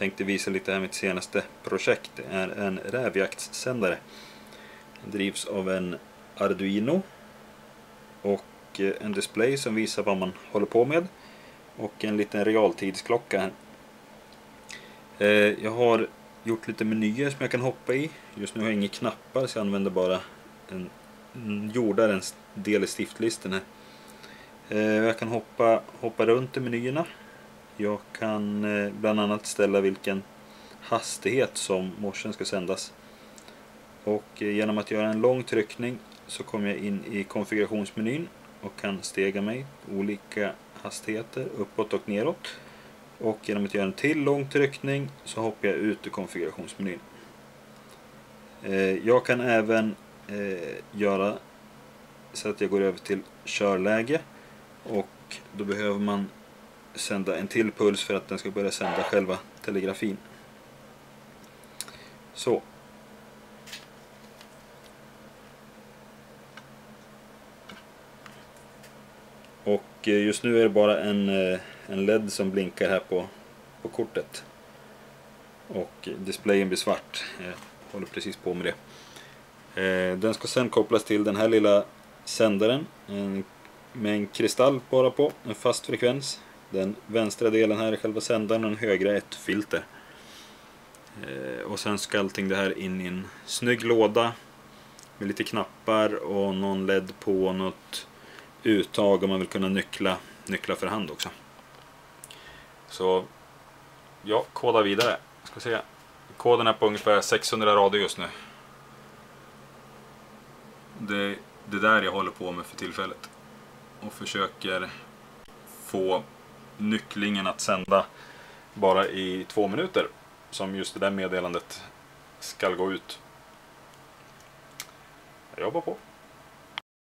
tänkte visa lite här mitt senaste projekt. Det är en rävjaktssändare. Den drivs av en Arduino och eh, en display som visar vad man håller på med och en liten realtidsklocka här. Eh, jag har gjort lite menyer som jag kan hoppa i. Just nu har jag inga knappar så jag använder bara en, mm, jordarens del i stiftlisten här. Eh, jag kan hoppa, hoppa runt i menyerna. Jag kan eh, bland annat ställa vilken hastighet som morsen ska sändas. Och eh, genom att göra en lång tryckning så kommer jag in i konfigurationsmenyn och kan stega mig olika hastigheter uppåt och neråt. Och genom att göra en till lång tryckning så hoppar jag ut ur konfigurationsmenyn. Eh, jag kan även göra så att jag går över till körläge och då behöver man sända en till puls för att den ska börja sända själva telegrafin. Så, Och eh, just nu är det bara en, eh, en LED som blinkar här på, på kortet. Och displayen blir svart. Jag håller precis på med det. Eh, den ska sedan kopplas till den här lilla sändaren med en kristall bara på, en fast frekvens. Den vänstra delen här är själva sändaren och den högra är ett filter. Eh, och sen ska allting det här in i en snygg låda med lite knappar och någon LED på, något uttag om man vill kunna nyckla, nyckla för hand också. Så jag kodar vidare. Ska se. Koden är på ungefär 600 rader just nu. Det, är det där jag håller på med för tillfället. Och försöker få nycklingen att sända bara i två minuter. Som just det där meddelandet ska gå ut. Jag jobbar på.